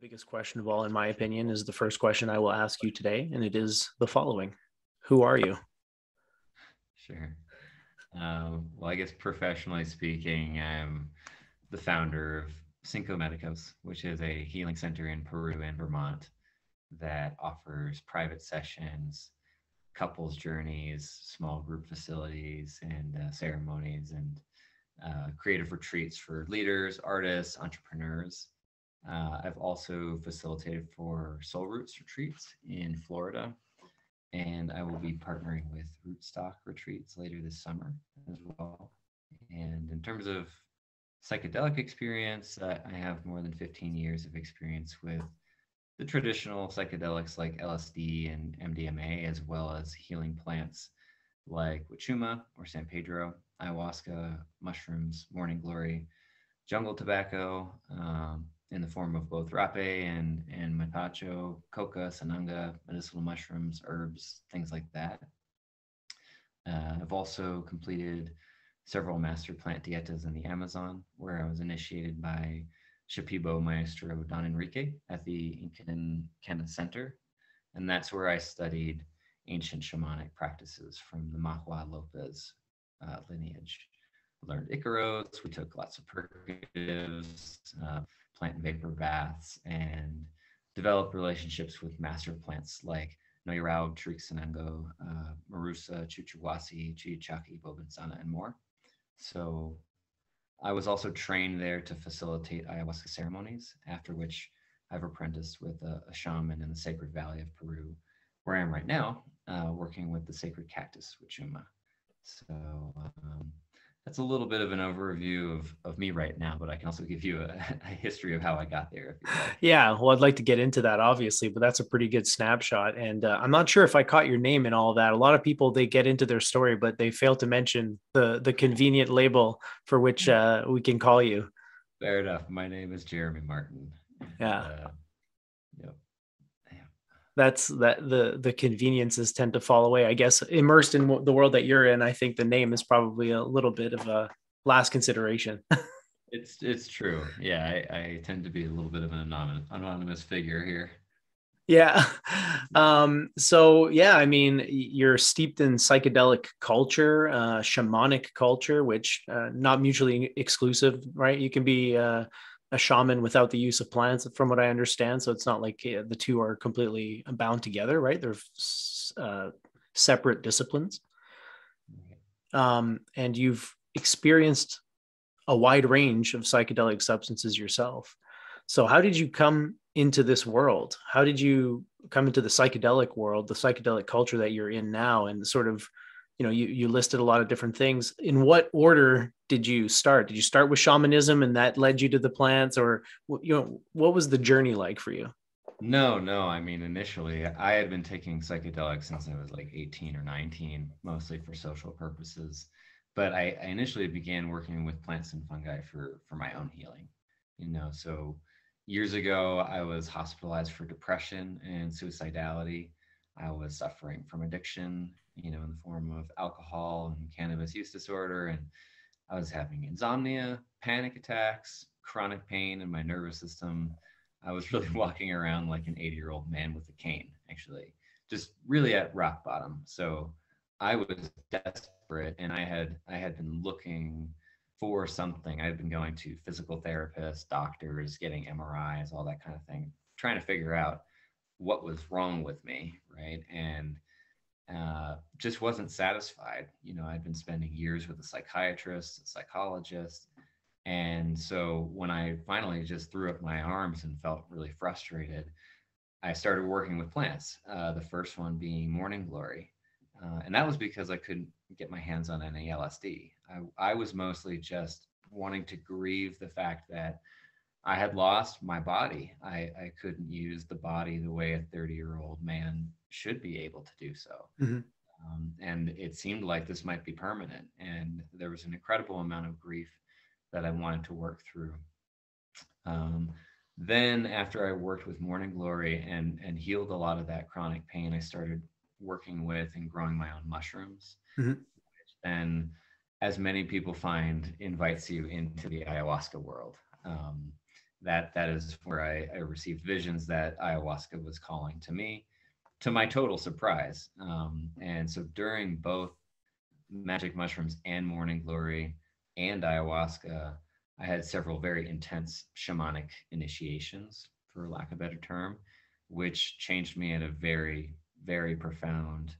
biggest question of all, in my opinion, is the first question I will ask you today, and it is the following Who are you? Sure. Um, well, I guess professionally speaking, I'm the founder of Cinco Medicos, which is a healing center in Peru and Vermont that offers private sessions, couples journeys, small group facilities, and uh, ceremonies, and uh, creative retreats for leaders, artists, entrepreneurs. Uh, I've also facilitated for Soul Roots retreats in Florida, and I will be partnering with Rootstock retreats later this summer as well. And in terms of psychedelic experience, uh, I have more than 15 years of experience with the traditional psychedelics like LSD and MDMA, as well as healing plants like Wachuma or San Pedro, ayahuasca, mushrooms, morning glory, jungle tobacco, um, in the form of both rapé and, and mapacho, coca, sananga, medicinal mushrooms, herbs, things like that. Uh, I've also completed several master plant dietas in the Amazon, where I was initiated by Shipibo Maestro Don Enrique at the Inkan Kena Center. And that's where I studied ancient shamanic practices from the Mahua Lopez uh, lineage. learned Icaros, we took lots of purgatives, uh, plant vapor baths, and develop relationships with master plants like Noya Rao, Trixanango, uh, Marusa, Chuchuwasi, Chiachaki, Bobinsana, and more. So I was also trained there to facilitate ayahuasca ceremonies, after which I've apprenticed with a, a shaman in the Sacred Valley of Peru, where I am right now, uh, working with the sacred cactus, Wachuma. So um, that's a little bit of an overview of, of me right now, but I can also give you a, a history of how I got there. Like. Yeah, well, I'd like to get into that, obviously, but that's a pretty good snapshot. And uh, I'm not sure if I caught your name and all of that. A lot of people they get into their story, but they fail to mention the the convenient label for which uh, we can call you. Fair enough. My name is Jeremy Martin. Yeah. Uh, that's that the the conveniences tend to fall away i guess immersed in the world that you're in i think the name is probably a little bit of a last consideration. It's it's true. Yeah I, I, tend to be a little bit of an anonymous anonymous figure here. Yeah. Um so yeah i mean you're steeped in psychedelic culture uh shamanic culture which uh, not mutually exclusive right? You can be uh a shaman without the use of plants, from what I understand. So it's not like uh, the two are completely bound together, right? They're uh, separate disciplines. Um, and you've experienced a wide range of psychedelic substances yourself. So, how did you come into this world? How did you come into the psychedelic world, the psychedelic culture that you're in now, and sort of you know you you listed a lot of different things. In what order did you start? Did you start with shamanism and that led you to the plants or you know what was the journey like for you? No no i mean initially i had been taking psychedelics since i was like 18 or 19 mostly for social purposes. But I, I initially began working with plants and fungi for for my own healing you know so years ago i was hospitalized for depression and suicidality. I was suffering from addiction you know, in the form of alcohol and cannabis use disorder. And I was having insomnia, panic attacks, chronic pain in my nervous system. I was really walking around like an 80 year old man with a cane, actually, just really at rock bottom. So I was desperate and I had I had been looking for something. I had been going to physical therapists, doctors, getting MRIs, all that kind of thing, trying to figure out what was wrong with me, right? And uh, just wasn't satisfied. You know, I'd been spending years with a psychiatrist, a psychologist. And so when I finally just threw up my arms and felt really frustrated, I started working with plants. Uh, the first one being Morning Glory. Uh, and that was because I couldn't get my hands on any LSD. I, I was mostly just wanting to grieve the fact that I had lost my body. I, I couldn't use the body the way a 30 year old man should be able to do so. Mm-hmm. Um, and it seemed like this might be permanent. And there was an incredible amount of grief that I wanted to work through. Um, then, after I worked with Morning Glory and, and healed a lot of that chronic pain, I started working with and growing my own mushrooms. Mm-hmm. And as many people find, invites you into the ayahuasca world. Um, that that is where I, I received visions that ayahuasca was calling to me, to my total surprise. Um, and so during both magic mushrooms and morning glory and ayahuasca, I had several very intense shamanic initiations, for lack of a better term, which changed me at a very, very profound,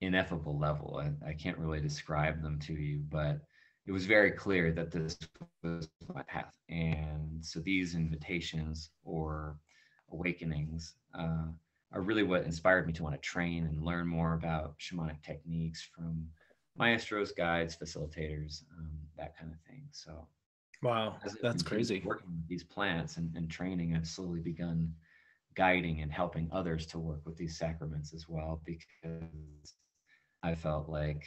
ineffable level. I, I can't really describe them to you, but it was very clear that this was my path. And so these invitations or awakenings uh, are really what inspired me to want to train and learn more about shamanic techniques from maestros, guides, facilitators, um, that kind of thing. So, wow, that's crazy. Working with these plants and, and training, I've slowly begun guiding and helping others to work with these sacraments as well because I felt like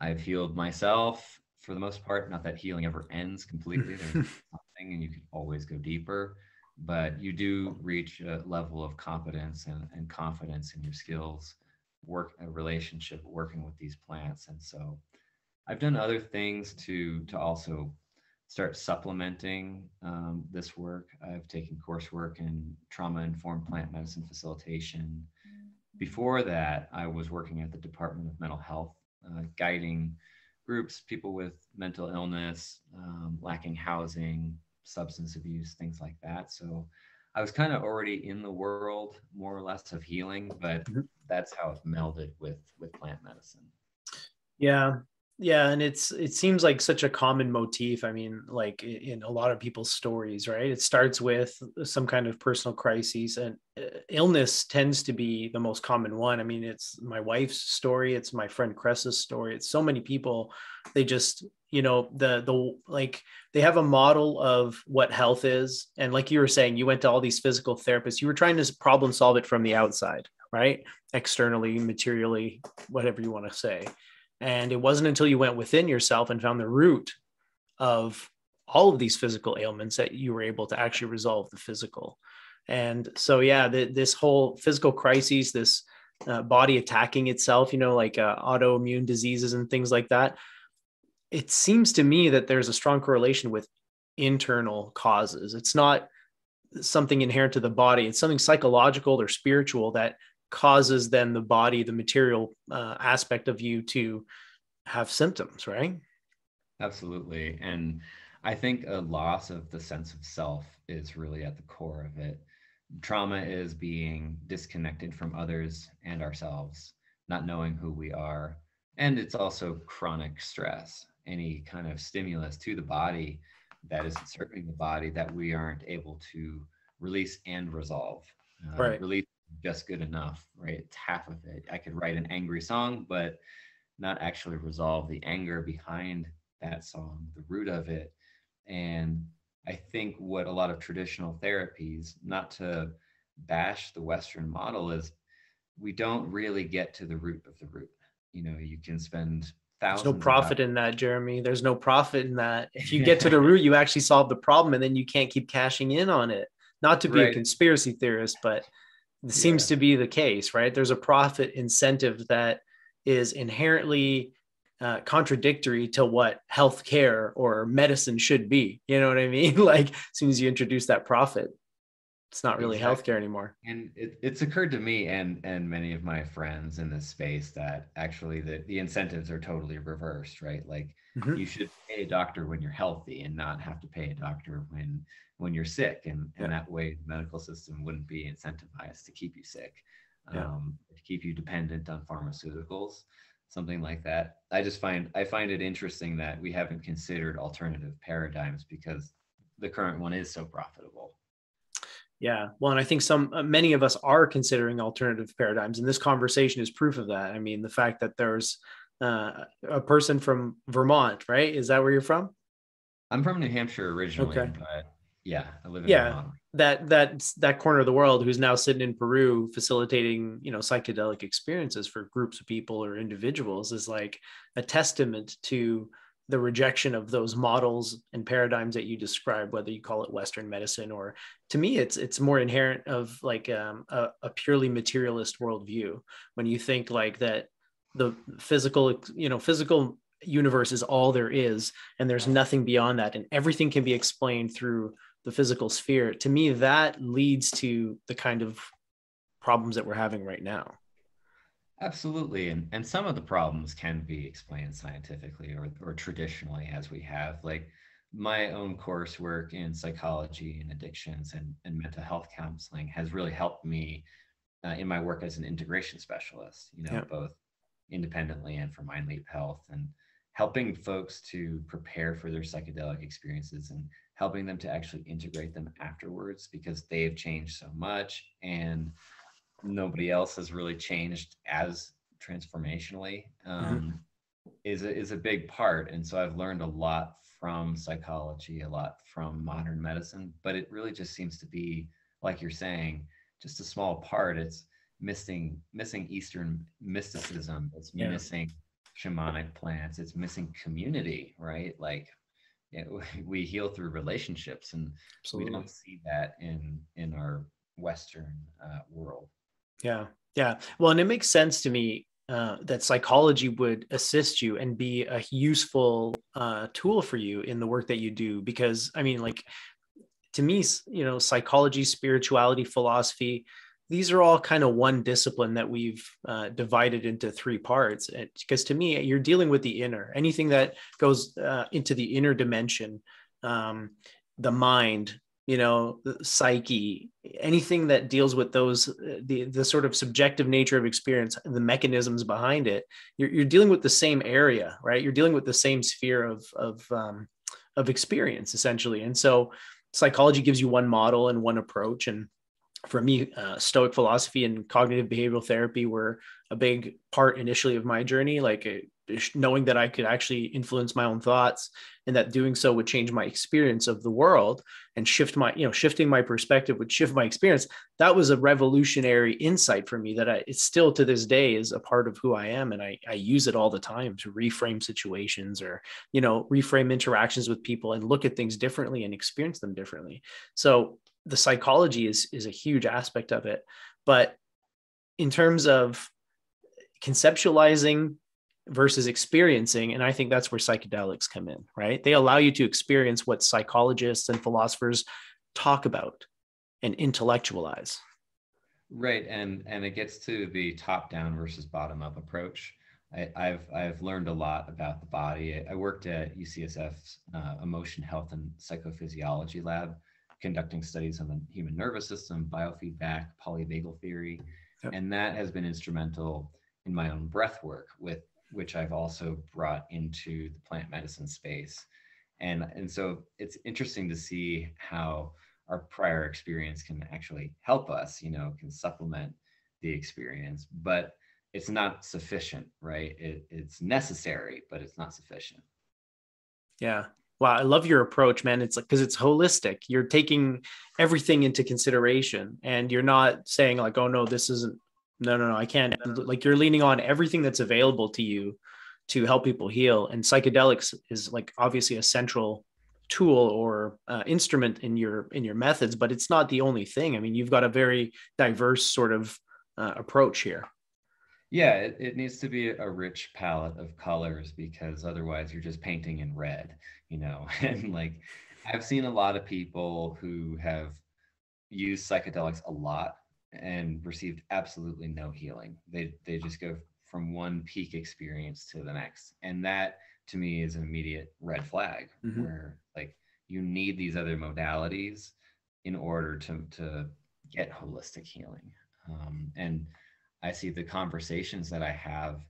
I've healed myself for the most part. Not that healing ever ends completely. There's something, and you can always go deeper. But you do reach a level of competence and, and confidence in your skills, work a relationship working with these plants. And so I've done other things to to also start supplementing um, this work. I've taken coursework in trauma informed plant medicine facilitation. Before that, I was working at the Department of Mental Health, uh, guiding groups, people with mental illness, um, lacking housing, substance abuse, things like that. So I was kind of already in the world more or less of healing, but mm-hmm. that's how it melded with with plant medicine. Yeah, yeah and it's it seems like such a common motif i mean like in a lot of people's stories right? It starts with some kind of personal crises and uh, illness tends to be the most common one. I mean it's my wife's story it's my friend cress's story it's so many people. They just you know the the like they have a model of what health is and like you were saying you went to all these physical therapists you were trying to problem solve it from the outside right? Externally materially whatever you want to say and it wasn't until you went within yourself and found the root of all of these physical ailments that you were able to actually resolve the physical. And so, yeah, the, this whole physical crises, this uh, body attacking itself, you know, like uh, autoimmune diseases and things like that. It seems to me that there's a strong correlation with internal causes. It's not something inherent to the body, it's something psychological or spiritual that causes then the body, the material uh, aspect of you to have symptoms, right? Absolutely. And I think a loss of the sense of self is really at the core of it. Trauma is being disconnected from others and ourselves, not knowing who we are. And it's also chronic stress, any kind of stimulus to the body that is encircling the body that we aren't able to release and resolve. Uh, right. Release just good enough, right? It's half of it. I could write an angry song, but not actually resolve the anger behind that song, the root of it. And I think what a lot of traditional therapies, not to bash the Western model, is we don't really get to the root of the root. You know, you can spend thousands. There's no profit in that, Jeremy. There's no profit in that. If you get to the root, you actually solve the problem and then you can't keep cashing in on it. Not to be right. a conspiracy theorist, but seems yeah. to be the case, right? There's a profit incentive that is inherently uh, contradictory to what healthcare or medicine should be. You know what I mean? like, as soon as you introduce that profit, it's not really exactly. healthcare anymore. And it, it's occurred to me and and many of my friends in this space that actually the, the incentives are totally reversed, right? Like mm-hmm. you should pay a doctor when you're healthy and not have to pay a doctor when when you're sick. And, yeah. and that way the medical system wouldn't be incentivized to keep you sick, yeah. um, to keep you dependent on pharmaceuticals, something like that. I just find I find it interesting that we haven't considered alternative paradigms because the current one is so profitable. Yeah, well, and I think some uh, many of us are considering alternative paradigms, and this conversation is proof of that. I mean, the fact that there's uh, a person from Vermont, right? Is that where you're from? I'm from New Hampshire originally, okay. but yeah, I live in yeah, Vermont. that that that corner of the world who's now sitting in Peru facilitating, you know, psychedelic experiences for groups of people or individuals is like a testament to the rejection of those models and paradigms that you describe whether you call it western medicine or to me it's it's more inherent of like um, a, a, purely materialist worldview when you think like that the physical you know physical universe is all there is and there's nothing beyond that and everything can be explained through the physical sphere. To me that leads to the kind of problems that we're having right now. Absolutely and, and some of the problems can be explained scientifically or, or traditionally as we have. Like my own coursework in psychology and addictions and, and mental health counseling has really helped me uh, in my work as an integration specialist you know yeah. both independently and for mind leap health and helping folks to prepare for their psychedelic experiences and helping them to actually integrate them afterwards because they've changed so much and nobody else has really changed as transformationally mm-hmm. um, mm-hmm. is, a, is a big part. And so I've learned a lot from psychology, a lot from modern medicine, but it really just seems to be, like you're saying, just a small part. It's missing missing Eastern mysticism. It's yeah. missing shamanic plants. It's missing community, right? Like you know, we heal through relationships, and Absolutely. we don't see that in in our Western uh, world. Yeah, yeah. Well, and it makes sense to me uh, that psychology would assist you and be a useful uh, tool for you in the work that you do. Because I mean, like to me, you know, psychology, spirituality, philosophy these are all kind of one discipline that we've uh, divided into three parts because to me you're dealing with the inner. Anything that goes uh, into the inner dimension um, the mind you know psyche anything that deals with those uh, the the sort of subjective nature of experience the mechanisms behind it you're, you're dealing with the same area right? You're dealing with the same sphere of of um, of experience essentially. And so psychology gives you one model and one approach and for me, uh, Stoic philosophy and cognitive behavioral therapy were a big part initially of my journey. Like knowing that I could actually influence my own thoughts and that doing so would change my experience of the world and shift my, you know, shifting my perspective would shift my experience. That was a revolutionary insight for me that I, it's still to this day is a part of who I am. And I, I use it all the time to reframe situations or, you know, reframe interactions with people and look at things differently and experience them differently. So the psychology is is a huge aspect of it. But in terms of conceptualizing versus experiencing and i think that's where psychedelics come in right? They allow you to experience what psychologists and philosophers talk about and intellectualize. Right and and it gets to the top down versus bottom up approach. I, have I've learned a lot about the body. I worked at UCSF's uh, Emotion Health and Psychophysiology Lab, conducting studies on the human nervous system, biofeedback, polyvagal theory, yep. and that has been instrumental in my own breath work, with which I've also brought into the plant medicine space. And, and so it's interesting to see how our prior experience can actually help us, you know, can supplement the experience, but it's not sufficient, right? It, it's necessary, but it's not sufficient. Yeah. Wow, I love your approach, man. It's like because it's holistic. You're taking everything into consideration, and you're not saying like, "Oh no, this isn't." No, no, no, I can't. Like you're leaning on everything that's available to you to help people heal, and psychedelics is like obviously a central tool or uh, instrument in your in your methods, but it's not the only thing. I mean, you've got a very diverse sort of uh, approach here. Yeah, it, it needs to be a rich palette of colors because otherwise you're just painting in red, you know. and like I've seen a lot of people who have used psychedelics a lot and received absolutely no healing. They they just go from one peak experience to the next. And that to me is an immediate red flag mm-hmm. where like you need these other modalities in order to to get holistic healing. Um, and I see the conversations that I have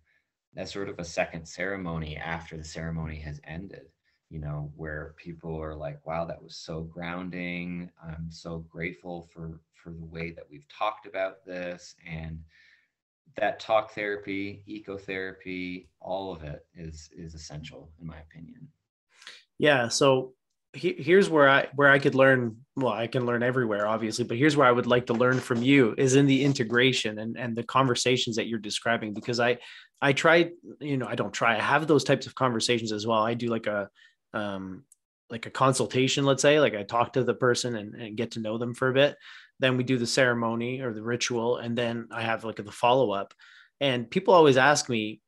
as sort of a second ceremony after the ceremony has ended, you know, where people are like, wow, that was so grounding. I'm so grateful for for the way that we've talked about this and that talk therapy, ecotherapy, all of it is is essential in my opinion. Yeah, so here's where I where I could learn. Well, I can learn everywhere, obviously, but here's where I would like to learn from you is in the integration and and the conversations that you're describing. Because I I try, you know, I don't try. I have those types of conversations as well. I do like a um like a consultation, let's say, like I talk to the person and, and get to know them for a bit. Then we do the ceremony or the ritual, and then I have like the follow up. And people always ask me,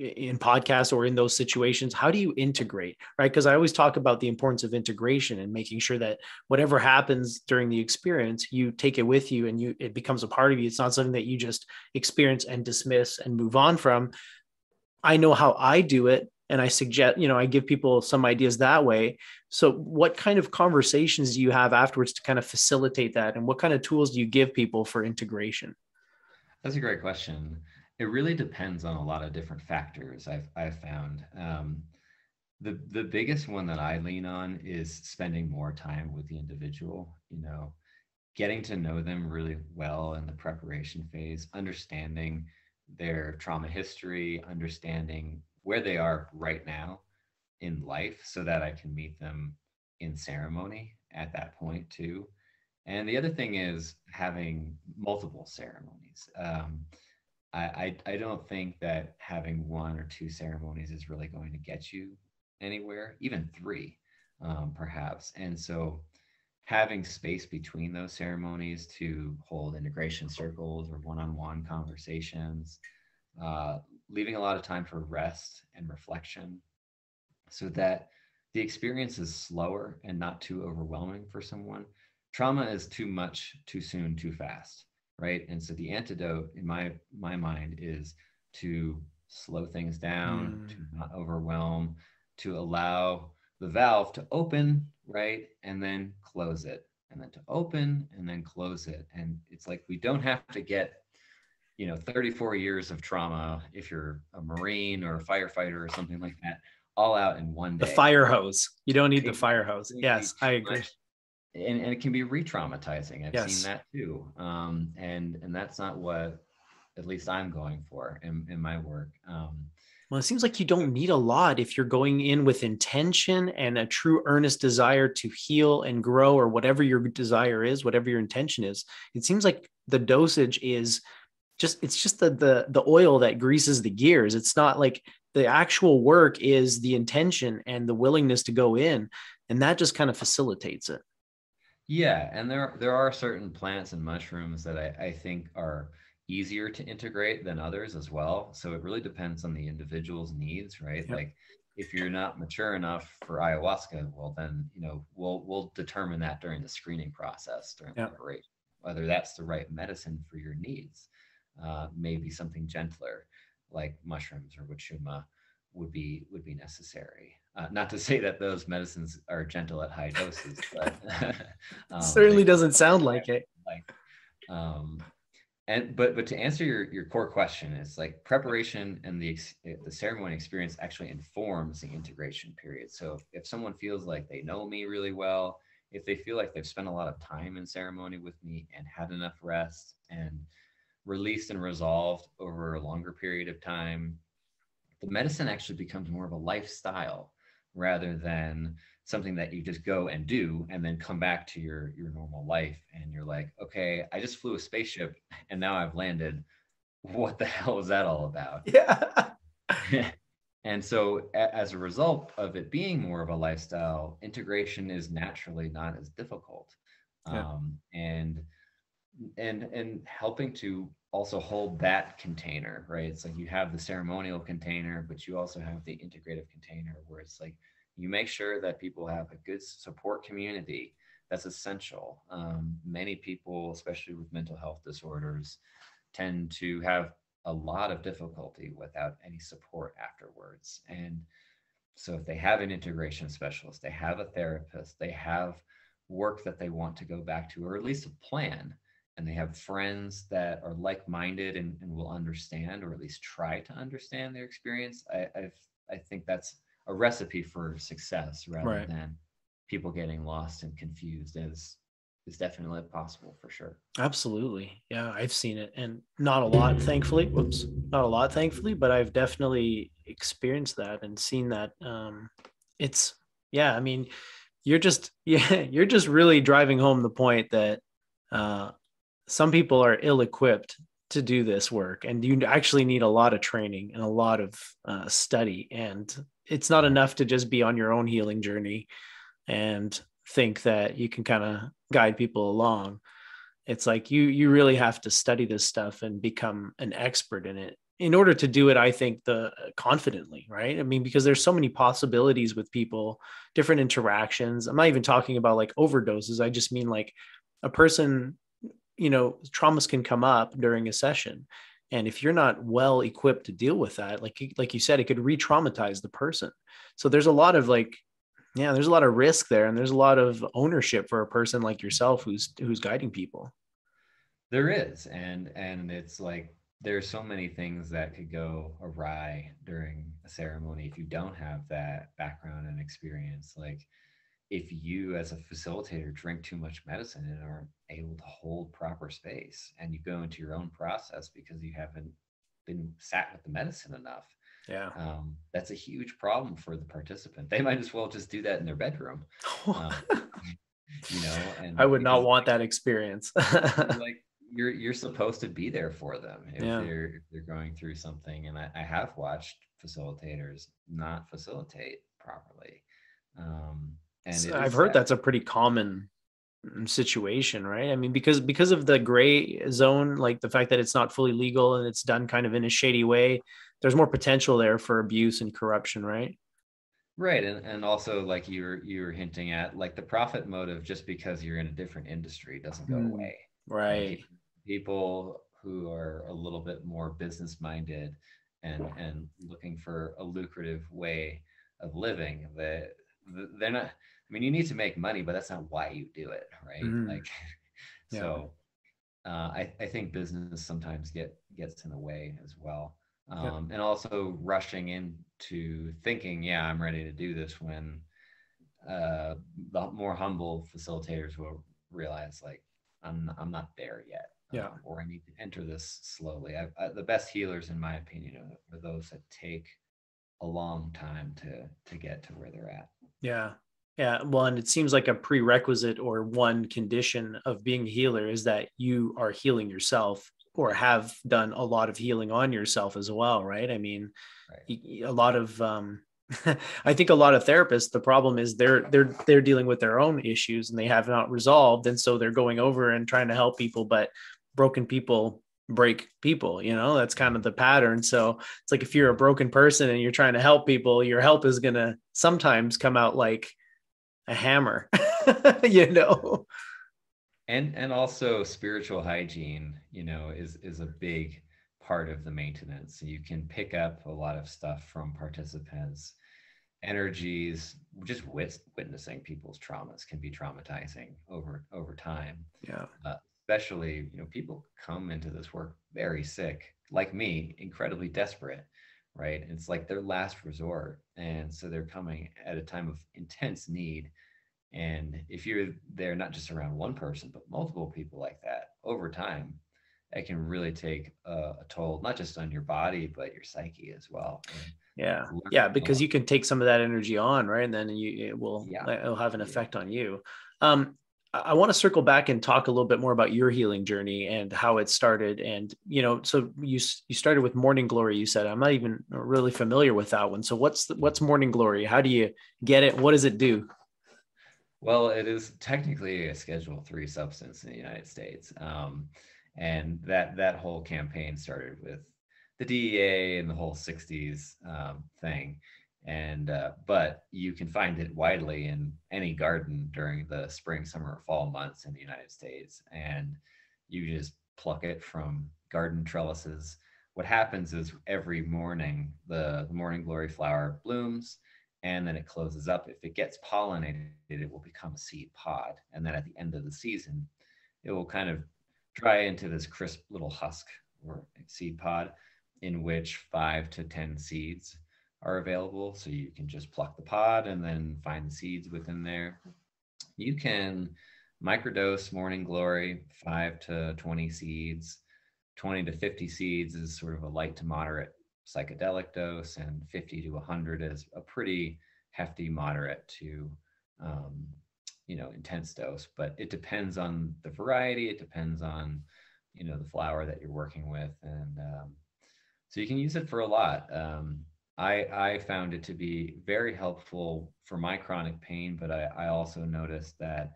in podcasts or in those situations how do you integrate right? Because i always talk about the importance of integration and making sure that whatever happens during the experience you take it with you and you it becomes a part of you. It's not something that you just experience and dismiss and move on from. I know how i do it and i suggest you know i give people some ideas that way. So what kind of conversations do you have afterwards to kind of facilitate that? And what kind of tools do you give people for integration? That's a great question it really depends on a lot of different factors I've, I've found. Um, the, the biggest one that I lean on is spending more time with the individual, you know, getting to know them really well in the preparation phase, understanding their trauma history, understanding where they are right now in life so that I can meet them in ceremony at that point too. And the other thing is having multiple ceremonies. Um, I, I, I don't think that having one or two ceremonies is really going to get you anywhere, even three, um, perhaps. And so having space between those ceremonies to hold integration circles or one-on-one conversations, uh, leaving a lot of time for rest and reflection so that the experience is slower and not too overwhelming for someone. Trauma is too much, too soon, too fast right? And so the antidote in my my mind is to slow things down, mm. to not overwhelm, to allow the valve to open, right? And then close it. And then to open and then close it. And it's like we don't have to get you know 34 years of trauma if you're a marine or a firefighter or something like that all out in one day the fire hose you don't need the fire hose yes i agree and, and it can be re-traumatizing. I've yes. seen that too um, and and that's not what at least i'm going for in, in my work um, well it seems like you don't need a lot if you're going in with intention and a true earnest desire to heal and grow or whatever your desire is whatever your intention is. It seems like the dosage is just it's just the the the oil that greases the gears. It's not like the actual work is the intention and the willingness to go in and that just kind of facilitates it yeah, and there there are certain plants and mushrooms that I, I think are easier to integrate than others as well. So it really depends on the individual's needs, right? Yep. Like if you're not mature enough for ayahuasca, well then, you know, we'll we'll determine that during the screening process during yep. preparation, whether that's the right medicine for your needs. Uh, maybe something gentler like mushrooms or wachuma would be would be necessary. Uh, not to say that those medicines are gentle at high doses, but um, certainly doesn't sound like it. Like, um, and but but to answer your your core question, it's like preparation and the the ceremony experience actually informs the integration period. So if someone feels like they know me really well, if they feel like they've spent a lot of time in ceremony with me and had enough rest and released and resolved over a longer period of time, the medicine actually becomes more of a lifestyle rather than something that you just go and do and then come back to your your normal life and you're like okay i just flew a spaceship and now i've landed. What the hell is that all about? Yeah. And so a- as a result of it being more of a lifestyle integration is naturally not as difficult. Yeah. um, and and and helping to also hold that container, right? It's like you have the ceremonial container, but you also have the integrative container where it's like you make sure that people have a good support community. That's essential. Um, many people, especially with mental health disorders, tend to have a lot of difficulty without any support afterwards. And so, if they have an integration specialist, they have a therapist, they have work that they want to go back to, or at least a plan and they have friends that are like-minded and, and will understand or at least try to understand their experience i I've, i think that's a recipe for success rather right. than people getting lost and confused as is definitely possible for sure. Absolutely. Yeah i've seen it and not a lot thankfully. Whoops not a lot thankfully but i've definitely experienced that and seen that um it's yeah i mean you're just yeah you're just really driving home the point that uh some people are ill equipped to do this work and you actually need a lot of training and a lot of uh, study and it's not enough to just be on your own healing journey and think that you can kind of guide people along. It's like you you really have to study this stuff and become an expert in it in order to do it i think the confidently right? I mean because there's so many possibilities with people different interactions. I'm not even talking about like overdoses. I just mean like a person you know traumas can come up during a session. And if you're not well equipped to deal with that like like you said it could re-traumatize the person. So there's a lot of like yeah there's a lot of risk there and there's a lot of ownership for a person like yourself who's who's guiding people. There is and and it's like there's so many things that could go awry during a ceremony if you don't have that background and experience. Like if you as a facilitator drink too much medicine and aren't able to hold proper space and you go into your own process because you haven't been sat with the medicine enough yeah um, that's a huge problem for the participant they might as well just do that in their bedroom um, you know and i would not want that experience like you're you're supposed to be there for them if yeah. they're if they're going through something. And I, I have watched facilitators not facilitate properly. Um, and so I've heard that. that's a pretty common mm, situation right? I mean because because of the gray zone like the fact that it's not fully legal and it's done kind of in a shady way there's more potential there for abuse and corruption right? Right and, and also like you were you were hinting at like the profit motive just because you're in a different industry doesn't go mm, away. Right. like, people who are a little bit more business minded and and looking for a lucrative way of living that they're not i mean you need to make money but that's not why you do it right mm. like yeah. so uh, I, I think business sometimes get gets in the way as well um, yeah. and also rushing into thinking yeah i'm ready to do this when uh, the more humble facilitators will realize like i'm i'm not there yet yeah um, or i need to enter this slowly I, I, the best healers in my opinion are, are those that take a long time to to get to where they're at yeah. Yeah. Well and it seems like a prerequisite or one condition of being a healer is that you are healing yourself or have done a lot of healing on yourself as well right? I mean right. a lot of um I think a lot of therapists, the problem is they're they're they're dealing with their own issues and they have not resolved, and so they're going over and trying to help people, but broken people break people you know that's kind of the pattern. So it's like if you're a broken person and you're trying to help people your help is going to sometimes come out like a hammer you know? And and also spiritual hygiene you know is is a big part of the maintenance. You can pick up a lot of stuff from participants. Energies just wit- witnessing people's traumas can be traumatizing over over time. Yeah. Uh, especially you know people come into this work very sick like me incredibly desperate right? It's like their last resort and so they're coming at a time of intense need. And if you're there not just around one person but multiple people like that over time it can really take a, a toll not just on your body but your psyche as well. And yeah. yeah because you can take some of that energy on right? And then you it will yeah. it'll have an effect on you. Um I want to circle back and talk a little bit more about your healing journey and how it started. And you know, so you you started with Morning Glory. You said I'm not even really familiar with that one. So what's the, what's Morning Glory? How do you get it? What does it do? Well, it is technically a Schedule Three substance in the United States, um, and that that whole campaign started with the DEA and the whole '60s um, thing and uh, but you can find it widely in any garden during the spring summer fall months in the united states. And you just pluck it from garden trellises. What happens is every morning the, the morning glory flower blooms and then it closes up. If it gets pollinated it will become a seed pod. And then at the end of the season it will kind of dry into this crisp little husk or seed pod in which five to ten seeds are available. So you can just pluck the pod and then find the seeds within there. You can microdose Morning Glory, five to 20 seeds. 20 to 50 seeds is sort of a light to moderate psychedelic dose, and 50 to 100 is a pretty hefty, moderate to um, you know intense dose. But it depends on the variety. It depends on you know the flower that you're working with, and um, so you can use it for a lot. Um, I, I found it to be very helpful for my chronic pain, but I, I also noticed that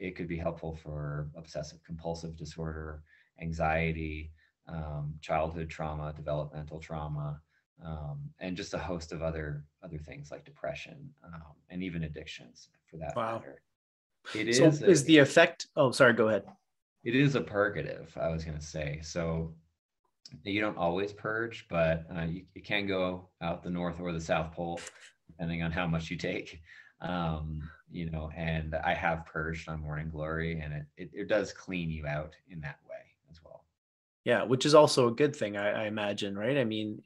it could be helpful for obsessive compulsive disorder, anxiety, um, childhood trauma, developmental trauma, um, and just a host of other other things like depression um, and even addictions for that wow. matter. It so is. is a, the effect? Oh, sorry. Go ahead. It is a purgative. I was going to say so. You don't always purge, but uh, you, you, can go out the north or the south pole, depending on how much you take. Um, you know, and I have purged on Morning Glory, and it, it, it does clean you out in that. Yeah, which is also a good thing, I, I imagine, right? I mean,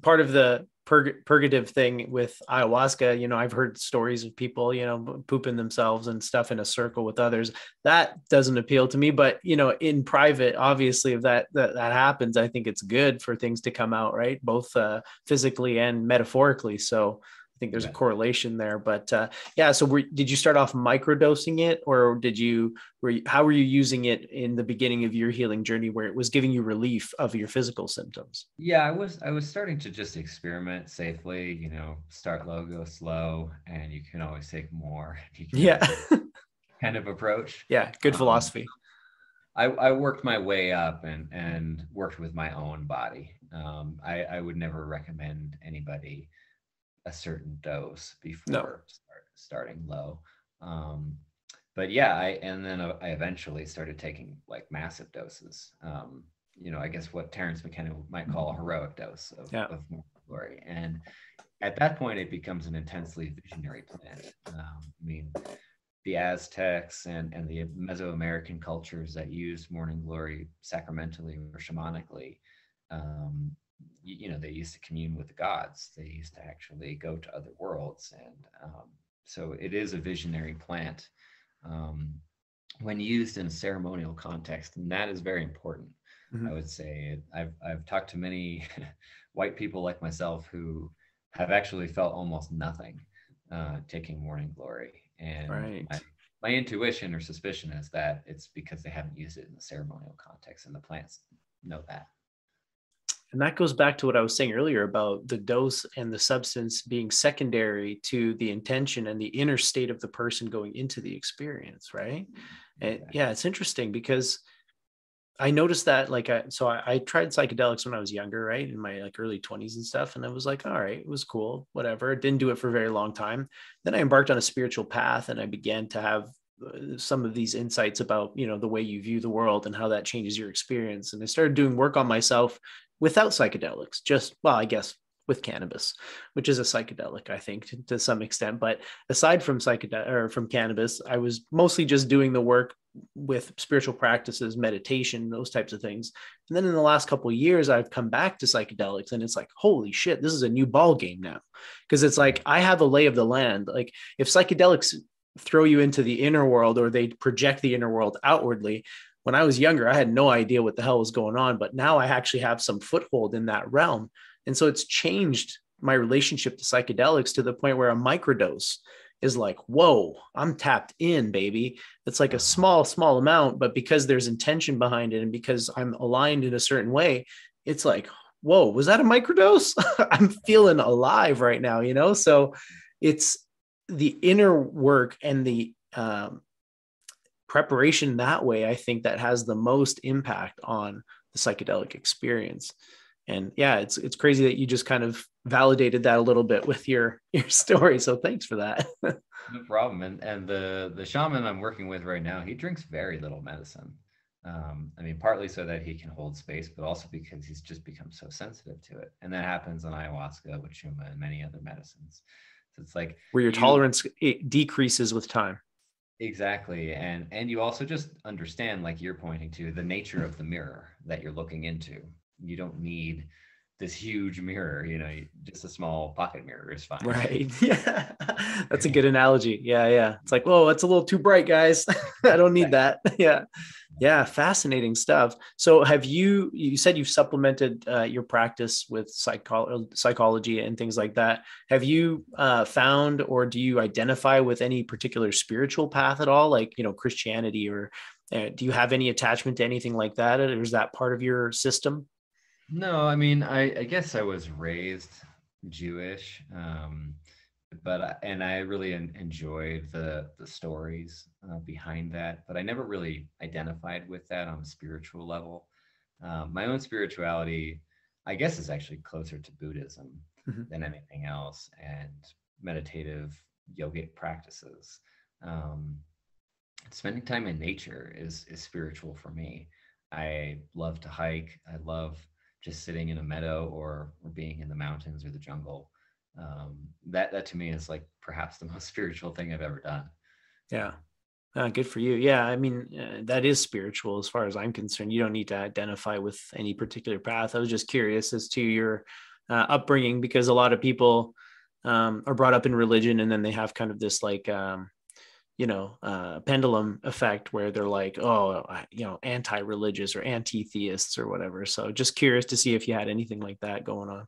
part of the purg- purgative thing with ayahuasca, you know, I've heard stories of people, you know, pooping themselves and stuff in a circle with others. That doesn't appeal to me, but you know, in private, obviously, if that that, that happens, I think it's good for things to come out, right? Both uh, physically and metaphorically. So think there's yeah. a correlation there. But uh, yeah, so were, did you start off microdosing it, or did you? Were you, how were you using it in the beginning of your healing journey, where it was giving you relief of your physical symptoms? Yeah, I was I was starting to just experiment safely. You know, start low, go slow, and you can always take more. yeah. kind of approach. Yeah, good um, philosophy. I, I worked my way up and and worked with my own body. Um, I, I would never recommend anybody a certain dose before no. start, starting low. Um, but yeah, I and then I eventually started taking like massive doses. Um, you know, I guess what Terence McKenna might call a heroic dose of, yeah. of glory. And at that point, it becomes an intensely visionary plant. Um, I mean, the Aztecs and, and the Mesoamerican cultures that used morning glory sacramentally or shamanically um, you know they used to commune with the gods. They used to actually go to other worlds and um, so it is a visionary plant. Um, when used in a ceremonial context and that is very important mm-hmm. i would say. I've, I've talked to many white people like myself who have actually felt almost nothing uh, taking morning glory. And right. my, my intuition or suspicion is that it's because they haven't used it in the ceremonial context and the plants know that and that goes back to what I was saying earlier about the dose and the substance being secondary to the intention and the inner state of the person going into the experience, right? And yeah, it's interesting because I noticed that like I so I, I, tried psychedelics when I was younger, right? In my like early 20s and stuff. And I was like, all right, it was cool, whatever. Didn't do it for a very long time. Then I embarked on a spiritual path and I began to have uh, some of these insights about you know the way you view the world and how that changes your experience and i started doing work on myself without psychedelics, just, well, I guess with cannabis, which is a psychedelic, I think, to, to some extent. But aside from psychedelic or from cannabis, I was mostly just doing the work with spiritual practices, meditation, those types of things. And then in the last couple of years, I've come back to psychedelics, and it's like, holy shit, this is a new ball game now, because it's like I have a lay of the land. Like if psychedelics throw you into the inner world or they project the inner world outwardly when I was younger, I had no idea what the hell was going on, but now I actually have some foothold in that realm. And so it's changed my relationship to psychedelics to the point where a microdose is like, whoa, I'm tapped in, baby. It's like a small, small amount, but because there's intention behind it and because I'm aligned in a certain way, it's like, whoa, was that a microdose? I'm feeling alive right now, you know? So it's the inner work and the um, preparation that way i think that has the most impact on the psychedelic experience. And yeah it's it's crazy that you just kind of validated that a little bit with your your story. So thanks for that. No problem. And and the the shaman i'm working with right now he drinks very little medicine. Um, i mean partly so that he can hold space but also because he's just become so sensitive to it. And that happens on ayahuasca wachuma and many other medicines. So it's like where your you, tolerance decreases with time Exactly. And and you also just understand, like you're pointing to, the nature of the mirror that you're looking into. You don't need this huge mirror, you know, just a small pocket mirror is fine. Right. Yeah. That's a good analogy. Yeah. Yeah. It's like, whoa, that's a little too bright, guys. I don't need that. yeah. Yeah, fascinating stuff. So, have you? You said you've supplemented uh, your practice with psycho- psychology and things like that. Have you uh, found, or do you identify with any particular spiritual path at all, like you know Christianity, or uh, do you have any attachment to anything like that, or is that part of your system? No, I mean, I, I guess I was raised Jewish. Um, but I, and I really enjoyed the the stories uh, behind that, but I never really identified with that on a spiritual level. Um, my own spirituality, I guess, is actually closer to Buddhism Mhm. than anything else, and meditative yogic practices. Um, spending time in nature is is spiritual for me. I love to hike. I love just sitting in a meadow or or being in the mountains or the jungle. Um, that that to me is like perhaps the most spiritual thing I've ever done. Yeah. Uh, good for you. Yeah. I mean, uh, that is spiritual as far as I'm concerned. You don't need to identify with any particular path. I was just curious as to your uh, upbringing because a lot of people um, are brought up in religion and then they have kind of this like, um, you know, uh, pendulum effect where they're like, oh, you know, anti religious or anti theists or whatever. So just curious to see if you had anything like that going on.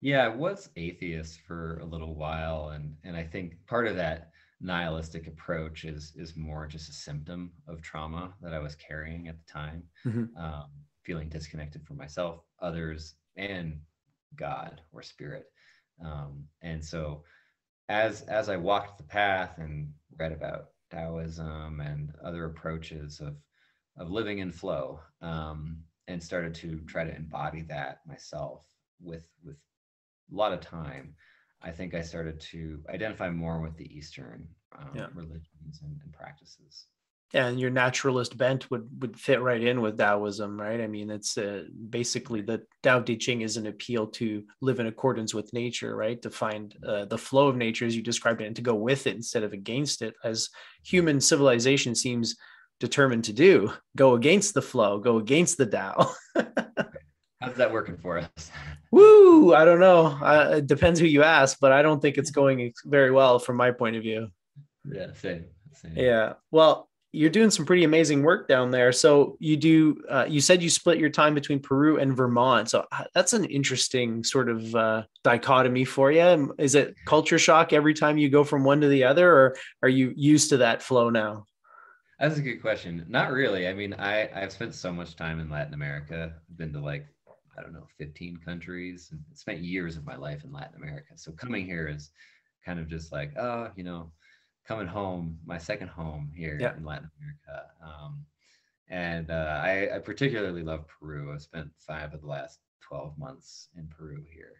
Yeah, I was atheist for a little while, and and I think part of that nihilistic approach is is more just a symptom of trauma that I was carrying at the time, Mhm. um, feeling disconnected from myself, others, and God or spirit. Um, and so, as as I walked the path and read about Taoism and other approaches of of living in flow, um, and started to try to embody that myself with with a lot of time I think I started to identify more with the Eastern um, Yeah. religions and, and practices. And your naturalist bent would would fit right in with Taoism, right? I mean, it's uh, basically the Tao Te Ching is an appeal to live in accordance with nature, right? To find uh, the flow of nature, as you described it, and to go with it instead of against it, as human civilization seems determined to do. Go against the flow, go against the Tao. How's that working for us? Woo! I don't know. Uh, it depends who you ask, but I don't think it's going very well from my point of view. yeah, same. same. Yeah. Well, you're doing some pretty amazing work down there. So you do. Uh, you said you split your time between Peru and Vermont. So uh, that's an interesting sort of uh, dichotomy for you. Um, Is it culture shock every time you go from one to the other, or are you used to that flow now? That's a good question. Not really. I mean, I I've spent so much time in Latin America. I've been to like I don't know, 15 countries, and spent years of my life in Latin America. So coming here is kind of just like, oh, you know, coming home, my second home here Yeah. in Latin America. Um, and uh, I, I particularly love Peru. I've spent five of the last 12 months in Peru here.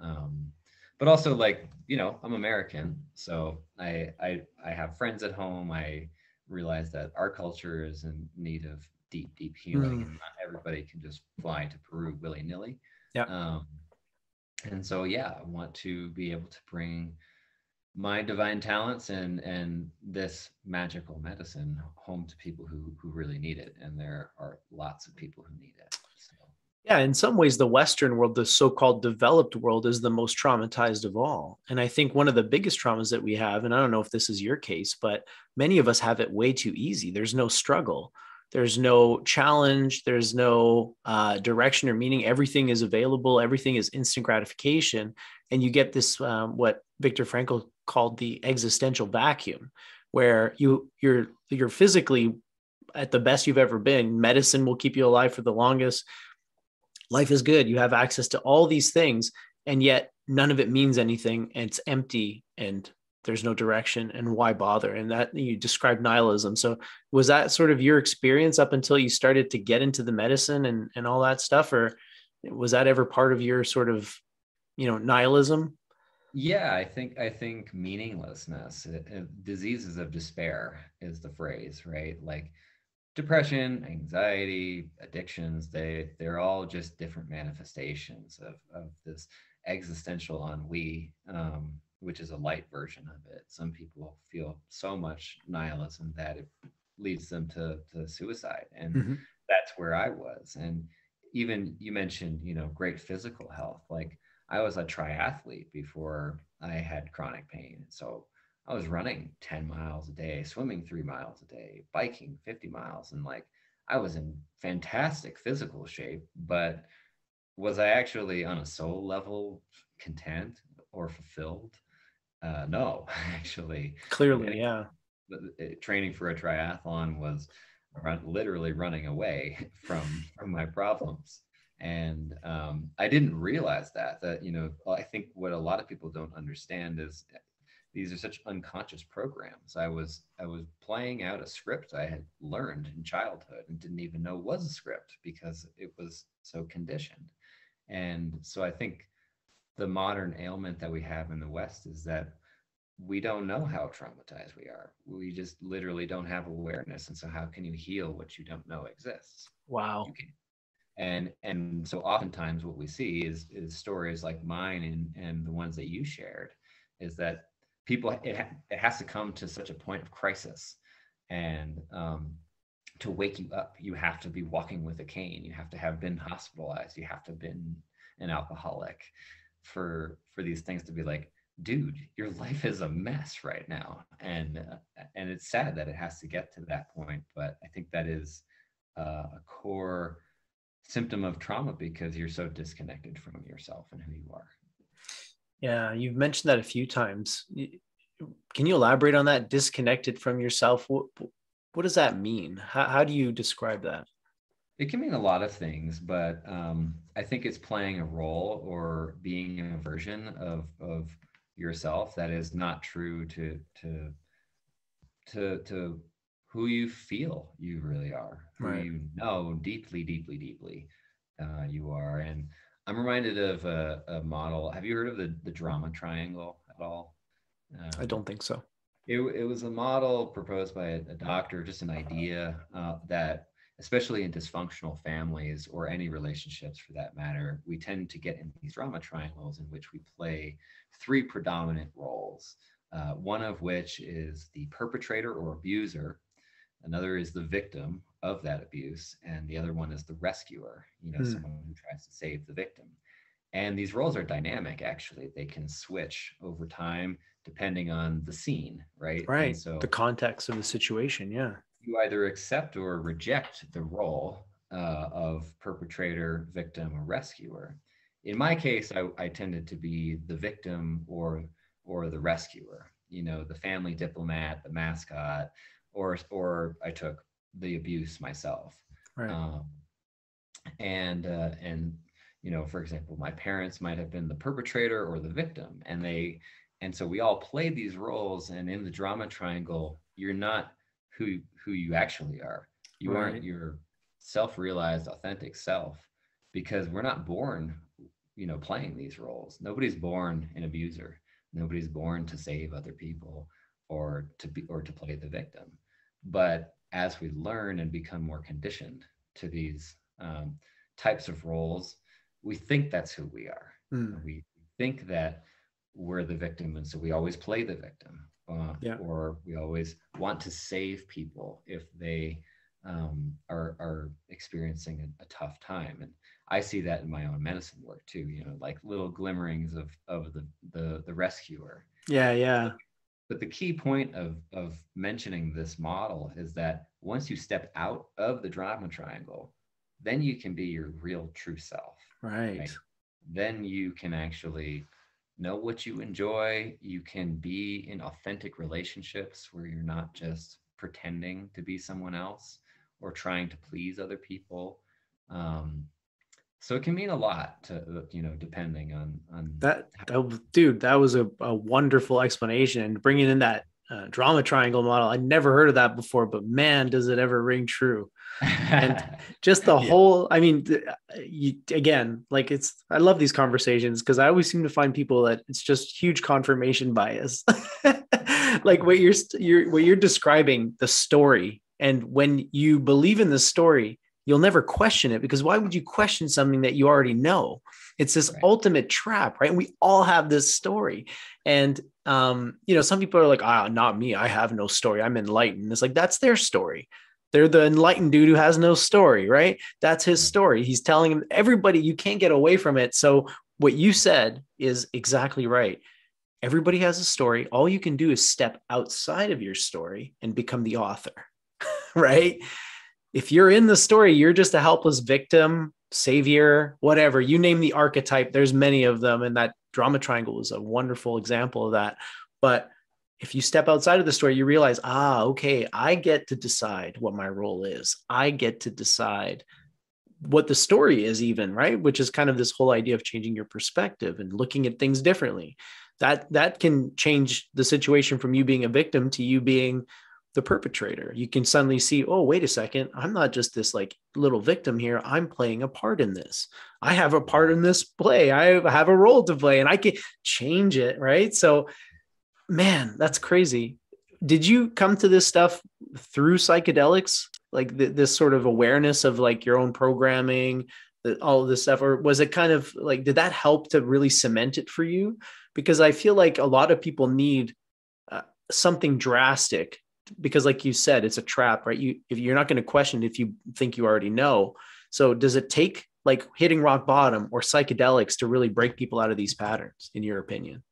Um, but also like, you know, I'm American. So I, I, I have friends at home. I realize that our culture is in need of deep, deep healing, Mm. not everybody can just fly to Peru willy nilly. Yeah. Um, and so, yeah, I want to be able to bring my divine talents and and this magical medicine home to people who who really need it, and there are lots of people who need it. So, Yeah, in some ways, the Western world, the so called developed world, is the most traumatized of all. And I think one of the biggest traumas that we have, and I don't know if this is your case, but many of us have it way too easy. There's no struggle, there's no challenge, there's no uh, direction or meaning. Everything is available, everything is instant gratification. And you get this, um, what Viktor Frankl called the existential vacuum, where you you're you're physically at the best you've ever been. Medicine will keep you alive for the longest. Life is good. You have access to all these things and yet none of it means anything. And it's empty and there's no direction and why bother? And that you described nihilism. So was that sort of your experience up until you started to get into the medicine and, and all that stuff or was that ever part of your sort of you know nihilism yeah, I think I think meaninglessness, uh, uh, diseases of despair is the phrase, right? Like depression, anxiety, addictions, they they're all just different manifestations of, of this existential ennui, um, which is a light version of it. Some people feel so much nihilism that it leads them to, to suicide. And Mhm. that's where I was. And even you mentioned, you know, great physical health. Like I was a triathlete before I had chronic pain. So I was running 10 miles a day, swimming three miles a day, biking 50 miles. And like I was in fantastic physical shape, but was I actually on a soul level content or fulfilled? Uh, no, actually. clearly yeah But, uh, Training for a triathlon was run, literally running away from from my problems and um, i didn't realize that that you know i think what a lot of people don't understand is these are such unconscious programs. I was I was playing out a script I had learned in childhood and didn't even know was a script because it was so conditioned. And so I think the modern ailment that we have in the West is that we don't know how traumatized we are. We just literally don't have awareness. And so how can you heal what you don't know exists? Wow. And and so oftentimes what we see is is stories like mine and and the ones that you shared is that people it, it has to come to such a point of crisis. And um, to wake you up you have to be walking with a cane. You have to have been hospitalized. You have to have been an alcoholic for for these things to be like dude your life is a mess right now. And uh, and it's sad that it has to get to that point but i think that is uh, a core symptom of trauma because you're so disconnected from yourself and who you are. Yeah you've mentioned that a few times. Can you elaborate on that? Disconnected from yourself? What what does that mean? How, how do you describe that? It can mean a lot of things, but um, I think it's playing a role or being a version of of yourself that is not true to to to to who you feel you really are, who right. you know deeply, deeply, deeply uh, you are. And I'm reminded of a, a, model. Have you heard of the the drama triangle at all? Um, I don't think so. It, it was a model proposed by a, a doctor, just an idea uh, that especially in dysfunctional families or any relationships for that matter, we tend to get in these drama triangles in which we play three predominant roles. Uh, one of which is the perpetrator or abuser, another is the victim of that abuse, and the other one is the rescuer, you know, mm. someone who tries to save the victim. And these roles are dynamic, actually. They can switch over time depending on the scene, right? Right. And so the context of the situation, yeah you either accept or reject the role uh, of perpetrator, victim, or rescuer. In my case, I, I tended to be the victim or or the rescuer. You know, the family diplomat, the mascot, or or I took the abuse myself. Right. Um, and uh, and you know, for example, my parents might have been the perpetrator or the victim, and they and so we all played these roles. And in the drama triangle, you're not who who you actually are. You right. aren't your self-realized authentic self because we're not born you know playing these roles nobody's born an abuser nobody's born to save other people or to be or to play the victim but as we learn and become more conditioned to these um, types of roles we think that's who we are mm. we think that we're the victim and so we always play the victim uh, yeah. or we always want to save people if they um, are are experiencing a, a, tough time and i see that in my own medicine work too you know like little glimmerings of of the the, the rescuer yeah yeah but the key point of of mentioning this model is that once you step out of the drama triangle then you can be your real true self right, right? then you can actually know what you enjoy. You can be in authentic relationships where you're not just pretending to be someone else or trying to please other people. Um, so it can mean a lot to you know depending on on that, that dude that was a, a wonderful explanation and bringing in that uh, drama triangle model. I never heard of that before but man does it ever ring true. And just the yeah. whole i mean you, again like it's i love these conversations because i always seem to find people that it's just huge confirmation bias. Like what you're, you're what you're describing the story and when you believe in the story you'll never question it because why would you question something that you already know it's this right. ultimate trap right and we all have this story and um you know some people are like ah not me i have no story i'm enlightened it's like that's their story they're the enlightened dude who has no story, right? That's his story. He's telling him everybody, you can't get away from it. So, what you said is exactly right. Everybody has a story. All you can do is step outside of your story and become the author, right? If you're in the story, you're just a helpless victim, savior, whatever. You name the archetype, there's many of them. And that drama triangle is a wonderful example of that. But if you step outside of the story, you realize, ah, okay, I get to decide what my role is. I get to decide what the story is, even, right? Which is kind of this whole idea of changing your perspective and looking at things differently. that that can change the situation from you being a victim to you being the perpetrator. You can suddenly see, oh, wait a second, I'm not just this like little victim here. I'm playing a part in this. I have a part in this play. I have a role to play and I can change it. Right. So, man, that's crazy. Did you come to this stuff through psychedelics? Like th- this sort of awareness of like your own programming, all of this stuff? Or was it kind of like, did that help to really cement it for you? Because I feel like a lot of people need uh, something drastic because like you said it's a trap right? You if you're not going to question if you think you already know. So does it take like hitting rock bottom or psychedelics to really break people out of these patterns in your opinion?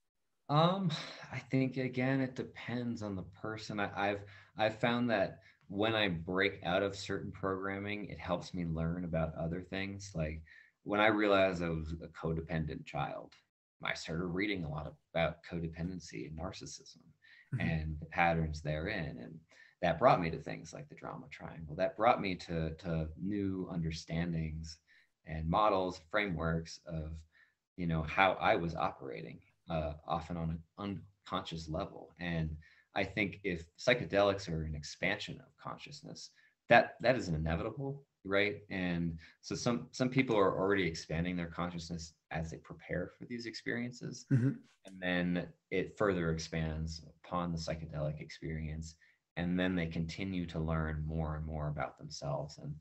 Um i think again it depends on the person. I, i've i've found that when i break out of certain programming it helps me learn about other things. Like when i realized i was a codependent child i started reading a lot about codependency and narcissism mm-hmm. and the patterns therein. And that brought me to things like the drama triangle. That brought me to, to new understandings and models, frameworks of, you know, how I was operating, uh, often on an unconscious level. And I think if psychedelics are an expansion of consciousness, that that is an inevitable, right? And so some some people are already expanding their consciousness as they prepare for these experiences. Mm-hmm. And then it further expands upon the psychedelic experience. And then they continue to learn more and more about themselves and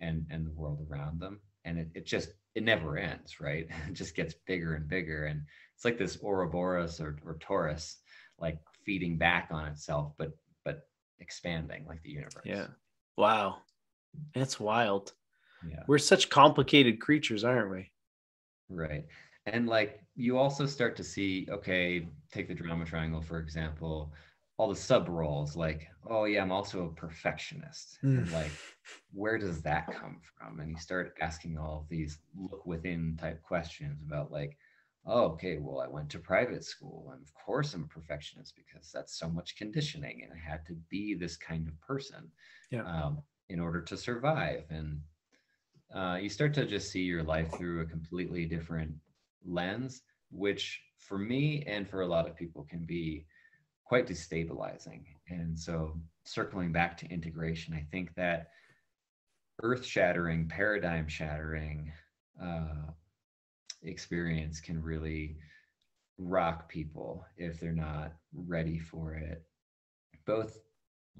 and and the world around them. And it, it just it never ends, right? It just gets bigger and bigger. And it's like this Ouroboros or, or torus, like feeding back on itself, but but expanding like the universe. Yeah. Wow. That's wild. Yeah. We're such complicated creatures, aren't we? Right. And like you also start to see, okay, take the drama triangle, for example, all the sub roles, like, oh yeah, I'm also a perfectionist. Mm. And like, where does that come from? And you start asking all these look within type questions about like, oh, okay, well, I went to private school. And of course I'm a perfectionist because that's so much conditioning. And I had to be this kind of person yeah. um, in order to survive. And uh, you start to just see your life through a completely different lens, which for me and for a lot of people can be quite destabilizing. And so, circling back to integration, I think that earth shattering, paradigm shattering uh, experience can really rock people if they're not ready for it, both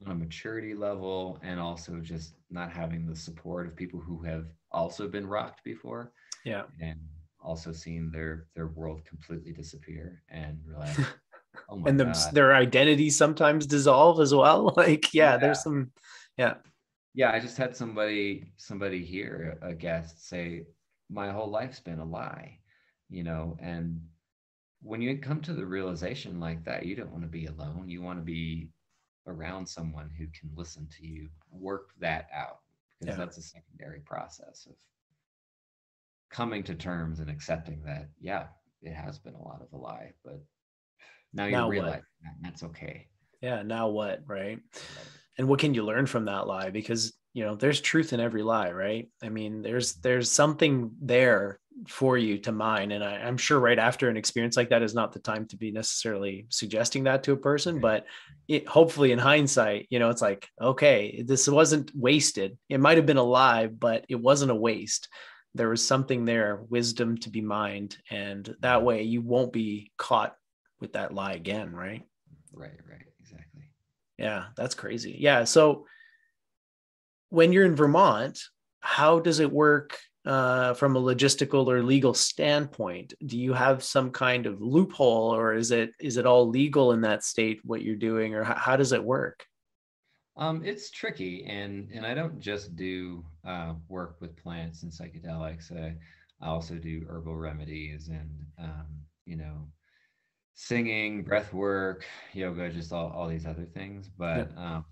on a maturity level and also just not having the support of people who have also been rocked before. Yeah. And also seen their their world completely disappear and realize oh and them, their identities sometimes dissolve as well. Like, yeah, yeah, there's some yeah. Yeah, I just had somebody somebody here, a guest, say, My whole life's been a lie, you know, and when you come to the realization like that, you don't want to be alone. You want to be around someone who can listen to you work that out because yeah. that's a secondary process of coming to terms and accepting that yeah it has been a lot of a lie but now you now realize that that's okay. Yeah now what right. And what can you learn from that lie? Because you know there's truth in every lie right? I mean there's there's something there for you to mine and I, am sure right after an experience like that is not the time to be necessarily suggesting that to a person but it hopefully in hindsight you know it's like okay this wasn't wasted. It might have been alive, but it wasn't a waste. There was something there wisdom to be mined and that way you won't be caught with that lie again right? Right right exactly. Yeah that's crazy. Yeah so when you're in vermont how does it work uh, from a logistical or legal standpoint? Do you have some kind of loophole, or is it is it all legal in that state what you're doing, or how, how does it work? Um, it's tricky, and and I don't just do uh, work with plants and psychedelics. I, I also do herbal remedies and um, you know singing, breath work, yoga, just all, all these other things. But yeah. um,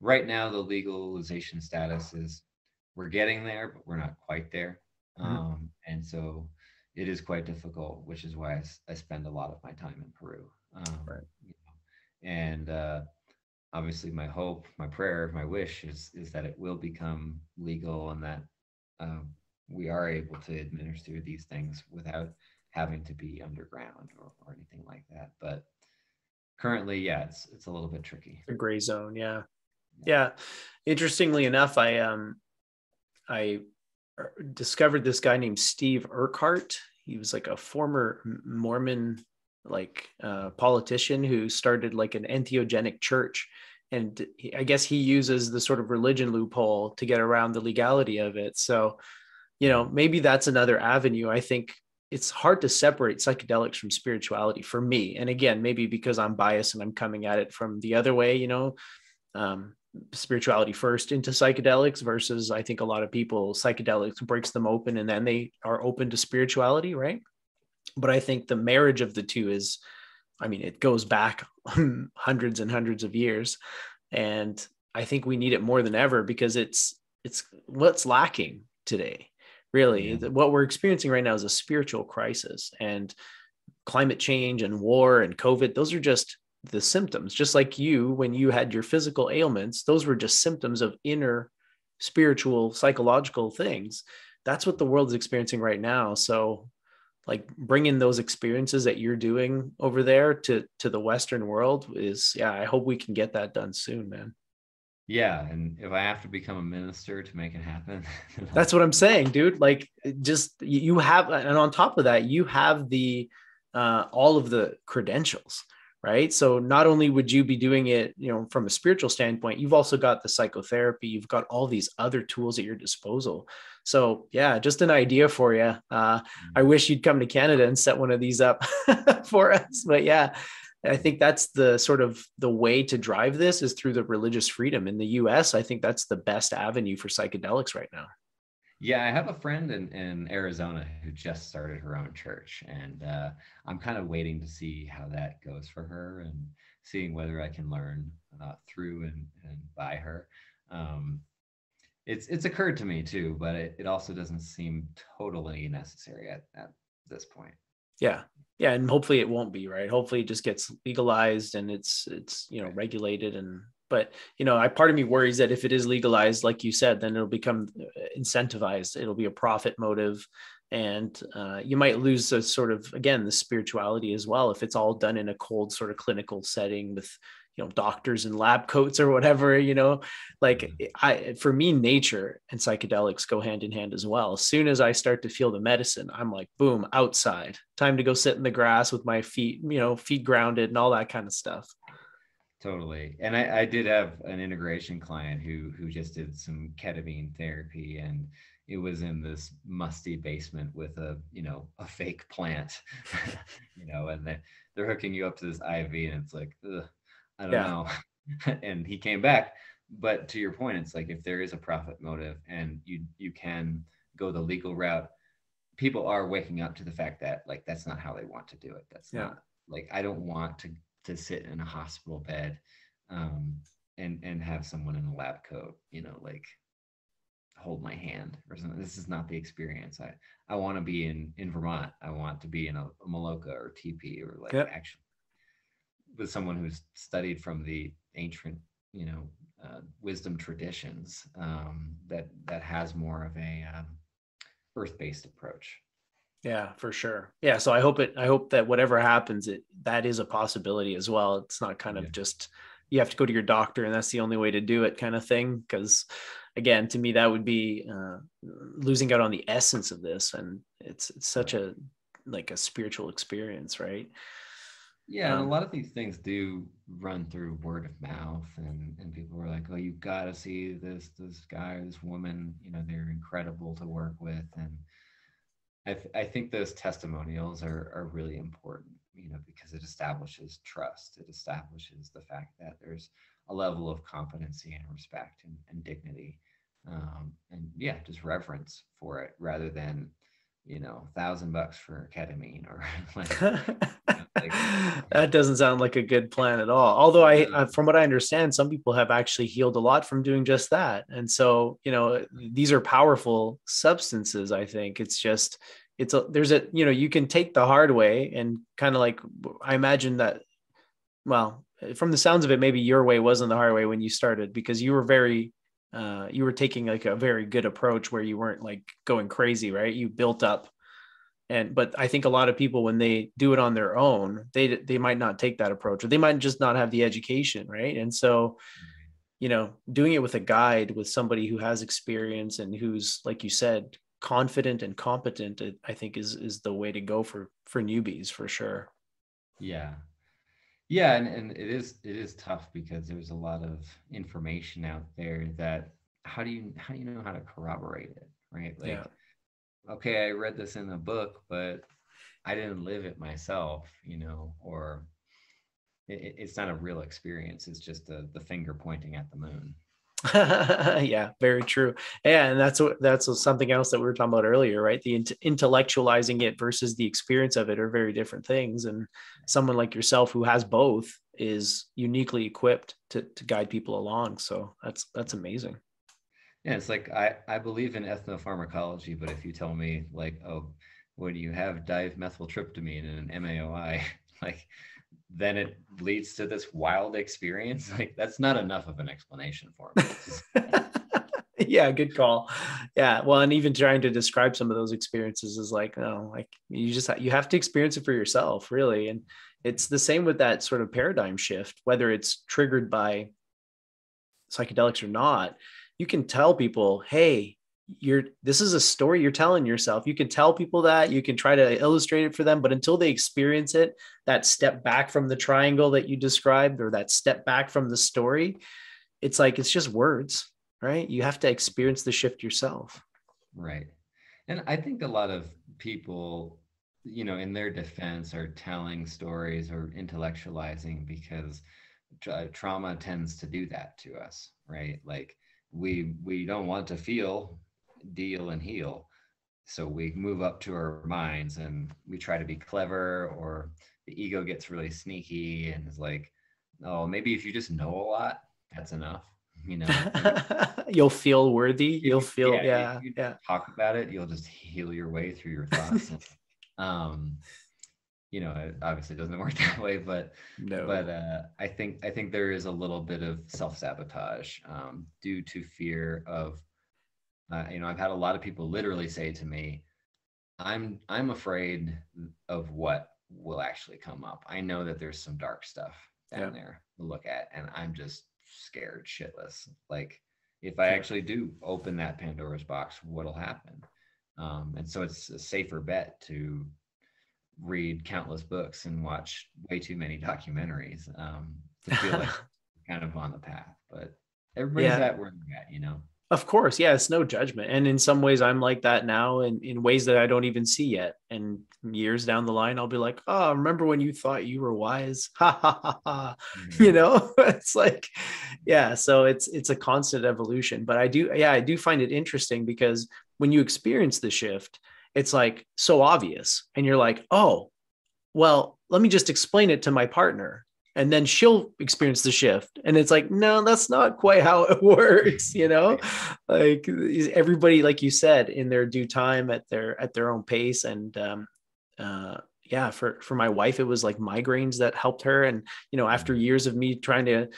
right now, the legalization status is we're getting there, but we're not quite there. Mm-hmm. Um, and so it is quite difficult, which is why I, I spend a lot of my time in Peru. Um, right. You know, and uh, obviously, my hope, my prayer, my wish is is that it will become legal and that um, we are able to administer these things without having to be underground or, or anything like that. But currently, yeah, it's it's a little bit tricky. A gray zone, yeah. yeah. Interestingly enough, I um I er, discovered this guy named Steve Urquhart. He was like a former Mormon like uh, politician who started like an entheogenic church. And he, i guess he uses the sort of religion loophole to get around the legality of it. So you know maybe that's another avenue. I think it's hard to separate psychedelics from spirituality for me. And again maybe because i'm biased and i'm coming at it from the other way you know um, spirituality first into psychedelics versus i think a lot of people psychedelics breaks them open and then they are open to spirituality right? But i think the marriage of the two is i mean it goes back hundreds and hundreds of years. And i think we need it more than ever because it's it's what's lacking today really. Yeah. what we're experiencing right now is a spiritual crisis and climate change and war and covid those are just the symptoms just like you when you had your physical ailments those were just symptoms of inner spiritual psychological things. That's what the world is experiencing right now. So like bringing those experiences that you're doing over there to to the western world is yeah i hope we can get that done soon man. Yeah and if i have to become a minister to make it happen that's what i'm saying dude. Like just you have and on top of that you have the uh, all of the credentials right? So not only would you be doing it you know from a spiritual standpoint you've also got the psychotherapy you've got all these other tools at your disposal. So yeah just an idea for you uh, i mm-hmm. wish you'd come to canada and set one of these up for us but yeah i think that's the sort of the way to drive this is through the religious freedom. In the us i think that's the best avenue for psychedelics right now yeah, I have a friend in, in Arizona who just started her own church, and uh, I'm kind of waiting to see how that goes for her and seeing whether I can learn uh, through and, and by her. Um, it's it's occurred to me too, but it, it also doesn't seem totally necessary at, at this point. Yeah. Yeah. And hopefully it won't be, right? Hopefully it just gets legalized and it's it's you know regulated and but you know, I part of me worries that if it is legalized, like you said, then it'll become uh, incentivized. It'll be a profit motive, and uh, you might lose the sort of again the spirituality as well if it's all done in a cold sort of clinical setting with you know doctors in lab coats or whatever you know? Like mm-hmm. i for me nature and psychedelics go hand in hand as well. As soon as i start to feel the medicine i'm like boom outside. Time to go sit in the grass with my feet you know feet grounded and all that kind of stuff Totally. And I, I did have an integration client who who just did some ketamine therapy and it was in this musty basement with a you know a fake plant you know and they, they're hooking you up to this iv and it's like i don't yeah. know and he came back but to your point it's like if there is a profit motive and you you can go the legal route people are waking up to the fact that like that's not how they want to do it that's yeah. not like i don't want to to sit in a hospital bed um, and and have someone in a lab coat, you know, like hold my hand or something. This is not the experience. I I want to be in in Vermont. I want to be in a, a Maloka or teepee or like yep. actually with someone who's studied from the ancient, you know, uh, wisdom traditions um, that that has more of a um, earth-based approach. Yeah, for sure. Yeah, so I hope it. I hope that whatever happens, it that is a possibility as well. It's not kind of yeah. just you have to go to your doctor and that's the only way to do it kind of thing. Because again, to me, that would be uh, losing out on the essence of this, and it's, it's such a like a spiritual experience, right? Yeah, um, and a um, lot of these things do run through word of mouth, and and people are like, "Oh, you've got to see this this guy or this woman. You know, they're incredible to work with." And I, th- I think those testimonials are, are really important, you know, because it establishes trust. It establishes the fact that there's a level of competency and respect and, and dignity. Um, and yeah, just reverence for it rather than, you know, thousand bucks for ketamine or like, like, that doesn't sound like a good plan at all. Although I, I, from what I understand, some people have actually healed a lot from doing just that. And so, you know, these are powerful substances. I think it's just, it's a, there's a, you know, you can take the hard way and kind of like, I imagine that, well, from the sounds of it, maybe your way wasn't the hard way when you started because you were very uh, you were taking like a very good approach where you weren't like going crazy, right? You built up and but i think a lot of people when they do it on their own they they might not take that approach or they might just not have the education right? And so you know doing it with a guide with somebody who has experience and who's like you said confident and competent i think is is the way to go for for newbies for sure. Yeah. Yeah and, and it is it is tough because there's a lot of information out there that how do you how do you know how to corroborate it right? Like yeah. Okay i read this in a book but i didn't live it myself you know or it, it's not a real experience it's just the, the finger pointing at the moon. Yeah very true. Yeah and that's what that's something else that we were talking about earlier right? The int- intellectualizing it versus the experience of it are very different things and someone like yourself who has both is uniquely equipped to, to guide people along so that's that's amazing yeah it's like i i believe in ethnopharmacology but if you tell me like oh when you have dimethyltryptamine and an maoi like then it leads to this wild experience. Like that's not enough of an explanation for me. yeah, good call. Yeah, well, and even trying to describe some of those experiences is like, no, like you just you have to experience it for yourself, really. And it's the same with that sort of paradigm shift, whether it's triggered by psychedelics or not. You can tell people, hey, you're this is a story you're telling yourself. You can tell people that you can try to illustrate it for them but until they experience it that step back from the triangle that you described or that step back from the story it's like it's just words right? You have to experience the shift yourself. Right. And i think a lot of people you know in their defense are telling stories or intellectualizing because tra- trauma tends to do that to us right? Like we we don't want to feel deal and heal. So we move up to our minds and we try to be clever, or the ego gets really sneaky and is like, oh, maybe if you just know a lot, that's enough. You know, you'll feel worthy. You'll feel, yeah, yeah, yeah. Talk about it. You'll just heal your way through your thoughts. um, you know, it obviously doesn't work that way, but no. but uh, I think I think there is a little bit of self sabotage um, due to fear of uh, you know, I've had a lot of people literally say to me, "I'm I'm afraid of what will actually come up. I know that there's some dark stuff down yeah. there to look at, and I'm just scared shitless. Like if I actually do open that Pandora's box, what'll happen? Um, and so it's a safer bet to read countless books and watch way too many documentaries um, to feel like kind of on the path. But everybody's yeah. at where they're at, you know. Of course, yeah, it's no judgment. And in some ways, I'm like that now, and in ways that I don't even see yet. And years down the line, I'll be like, "Oh, remember when you thought you were wise?" Ha ha ha ha. Mm-hmm. You know, it's like, yeah. So it's it's a constant evolution. But I do, yeah, I do find it interesting because when you experience the shift, it's like so obvious, and you're like, "Oh, well, let me just explain it to my partner." and then she'll experience the shift. And it's like no that's not quite how it works you know? Like everybody like you said in their due time at their at their own pace. And um uh yeah for for my wife it was like migraines that helped her. And you know after years of me trying to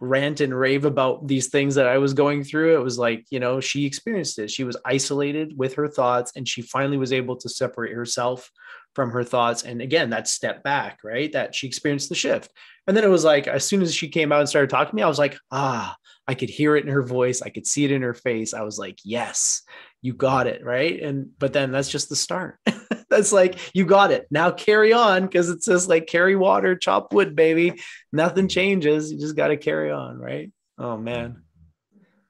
rant and rave about these things that I was going through. It was like, you know, she experienced it. She was isolated with her thoughts and she finally was able to separate herself from her thoughts. And again, that step back, right? That she experienced the shift. And then it was like, as soon as she came out and started talking to me, I was like, ah, I could hear it in her voice. I could see it in her face. I was like, yes, you got it. Right. And, but then that's just the start. that's like, you got it. Now carry on because it's just like carry water, chop wood, baby. Nothing changes. You just got to carry on. Right. Oh, man.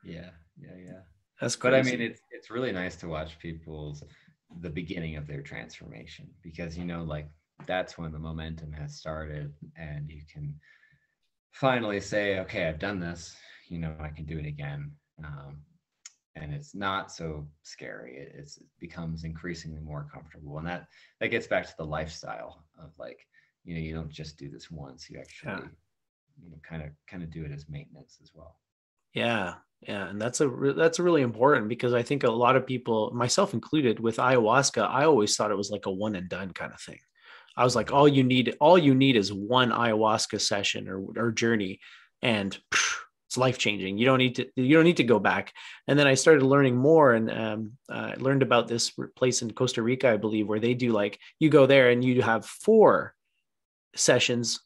Yeah. Yeah. Yeah. That's crazy. But I mean, it's, it's really nice to watch people's the beginning of their transformation because you know like that's when the momentum has started and you can finally say okay i've done this. You know i can do it again. Um, and it's not so scary. It, it becomes increasingly more comfortable. And that that gets back to the lifestyle of like you know you don't just do this once. You actually yeah. you know kind of kind of do it as maintenance as well. Yeah. Yeah, and that's a that's really important because I think a lot of people, myself included, with ayahuasca, I always thought it was like a one and done kind of thing. I was like, all you need, all you need is one ayahuasca session or or journey, and phew, it's life changing. You don't need to you don't need to go back. And then I started learning more, and um, I learned about this place in Costa Rica, I believe, where they do like you go there and you have four sessions,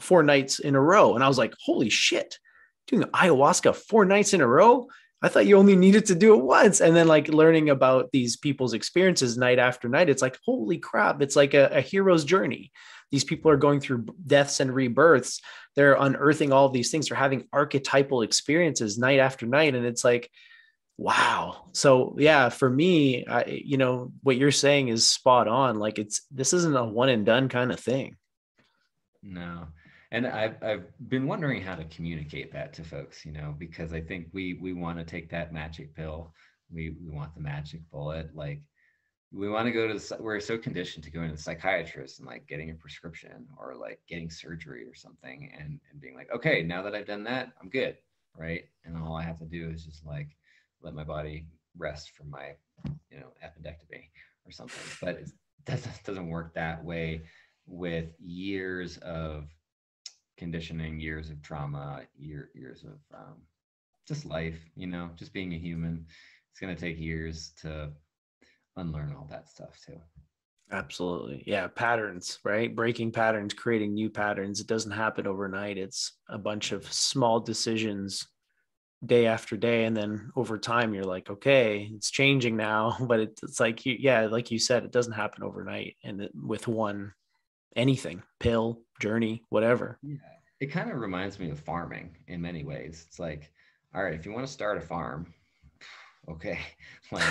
four nights in a row, and I was like, holy shit, doing ayahuasca four nights in a row. I thought you only needed to do it once. And then like learning about these people's experiences night after night, it's like, holy crap, it's like a, a hero's journey. These people are going through deaths and rebirths. They're unearthing all these things. They're having archetypal experiences night after night. And it's like, wow. So yeah, for me, I, you know, what you're saying is spot on. Like it's, this isn't a one and done kind of thing. No and I've, I've been wondering how to communicate that to folks you know because i think we we want to take that magic pill. We we want the magic bullet. Like we want to go to the we're so conditioned to going to the psychiatrist and like getting a prescription or like getting surgery or something and and being like okay now that i've done that i'm good right? And all i have to do is just like let my body rest from my you know appendectomy or something. But it doesn't doesn't work that way with years of conditioning, years of trauma, year, years of um, just life, you know, just being a human. It's going to take years to unlearn all that stuff too. Absolutely. Yeah. Patterns, right? Breaking patterns, creating new patterns. It doesn't happen overnight. It's a bunch of small decisions day after day. And then over time, you're like, okay, it's changing now. But it's like, yeah, like you said, it doesn't happen overnight. And with one anything, pill, journey, whatever. Yeah. It kind of reminds me of farming in many ways. It's like, all right, if you want to start a farm, okay, like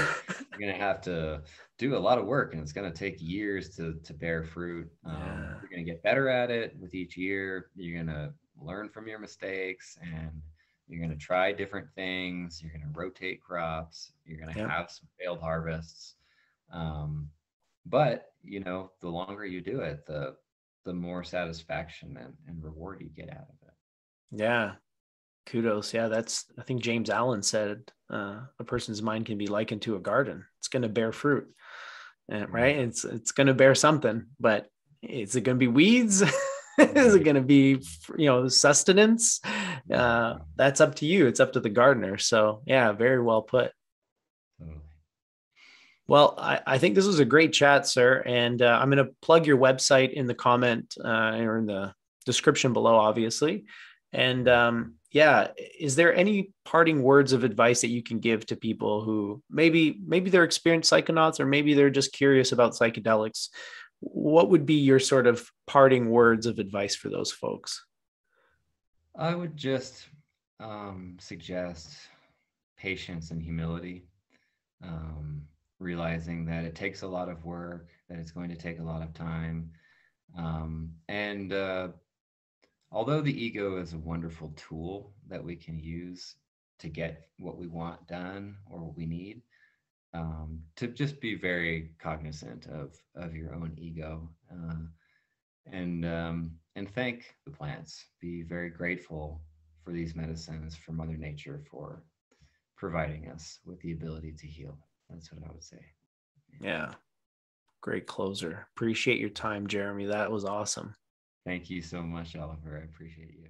you're gonna have to do a lot of work, and it's gonna take years to to bear fruit. Um, yeah. You're gonna get better at it with each year. You're gonna learn from your mistakes, and you're gonna try different things. You're gonna rotate crops. You're gonna yep. have some failed harvests. Um, but you know, the longer you do it, the the more satisfaction and, and reward you get out of it. Yeah. Kudos. Yeah, that's I think James Allen said uh, a person's mind can be likened to a garden. It's going to bear fruit. And, right? It's it's going to bear something, but is it going to be weeds? is it going to be you know sustenance? Uh, that's up to you. It's up to the gardener. So yeah, very well put. Well, I, I, think this was a great chat, sir. And uh, I'm going to plug your website in the comment uh, or in the description below, obviously. And um, yeah, is there any parting words of advice that you can give to people who maybe maybe they're experienced psychonauts or maybe they're just curious about psychedelics? What would be your sort of parting words of advice for those folks? I would just um, suggest patience and humility. Um, realizing that it takes a lot of work, that it's going to take a lot of time. Um, and uh, although the ego is a wonderful tool that we can use to get what we want done or what we need, um, to just be very cognizant of of your own ego uh, and um, and thank the plants. Be very grateful for these medicines, for Mother Nature, for providing us with the ability to heal. That's what I would say. Yeah. Great closer. Appreciate your time, Jeremy. That was awesome. Thank you so much, Oliver. I appreciate you.